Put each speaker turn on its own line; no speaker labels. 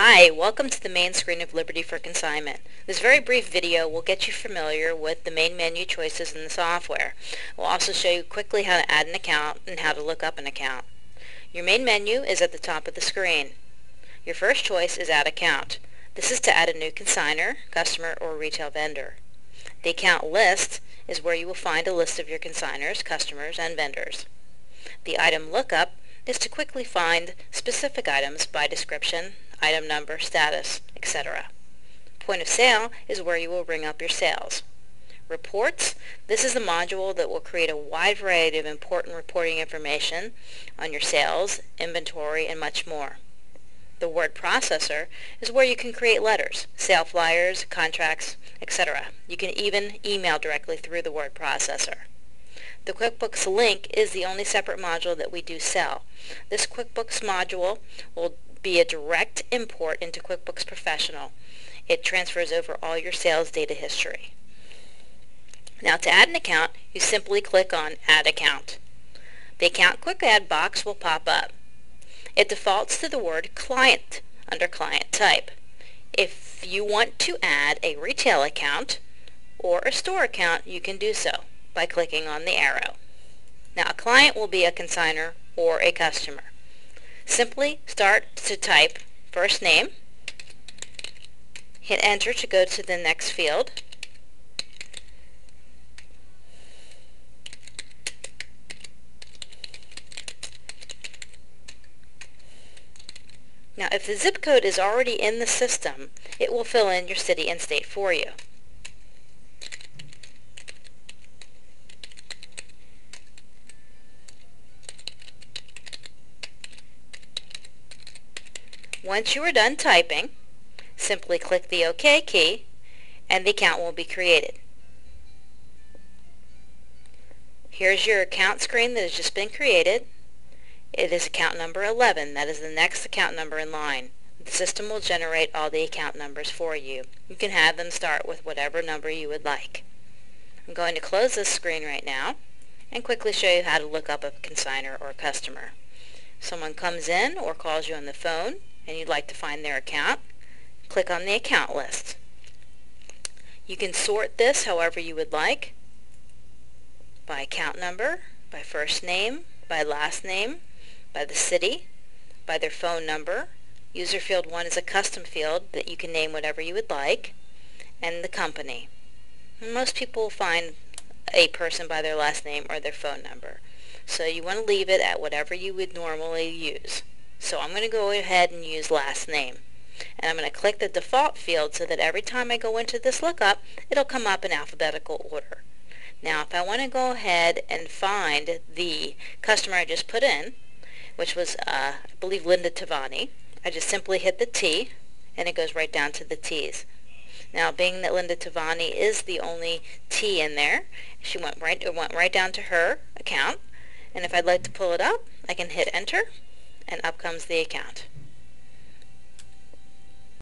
Hi, welcome to the main screen of Liberty4 Consignment. This very brief video will get you familiar with the main menu choices in the software. We'll also show you quickly how to add an account and how to look up an account. Your main menu is at the top of the screen. Your first choice is Add Account. This is to add a new consigner, customer, or retail vendor. The account list is where you will find a list of your consigners, customers, and vendors. The item lookup is to quickly find specific items by description, item number, status, etc. Point of sale is where you will ring up your sales. Reports, this is the module that will create a wide variety of important reporting information on your sales, inventory, and much more. The word processor is where you can create letters, sale flyers, contracts, etc. You can even email directly through the word processor. The QuickBooks Link is the only separate module that we do sell. This QuickBooks module will be a direct import into QuickBooks Professional. It transfers over all your sales data history. Now to add an account, you simply click on Add Account. The Account Quick Add box will pop up. It defaults to the word Client under Client Type. If you want to add a retail account or a store account, you can do so by clicking on the arrow. Now a client will be a consigner or a customer. Simply start to type first name, hit enter to go to the next field, Now if the zip code is already in the system, it will fill in your city and state for you. Once you are done typing, simply click the OK key and the account will be created. Here's your account screen that has just been created. It is account number 11. That is the next account number in line. The system will generate all the account numbers for you. You can have them start with whatever number you would like. I'm going to close this screen right now and quickly show you how to look up a consigner or customer. Someone comes in or calls you on the phone and you'd like to find their account, click on the account list. You can sort this however you would like, by account number, by first name, by last name, by the city, by their phone number. User field 1 is a custom field that you can name whatever you would like, and the company. And most people find a person by their last name or their phone number. So you want to leave it at whatever you would normally use. So I'm going to go ahead and use last name. And I'm going to click the default field so that every time I go into this lookup, it'll come up in alphabetical order. Now if I want to go ahead and find the customer I just put in, which was, uh, I believe, Linda Tavani, I just simply hit the T, and it goes right down to the T's. Now, being that Linda Tavani is the only T in there, she went right, it went right down to her account. And if I'd like to pull it up, I can hit Enter, and up comes the account.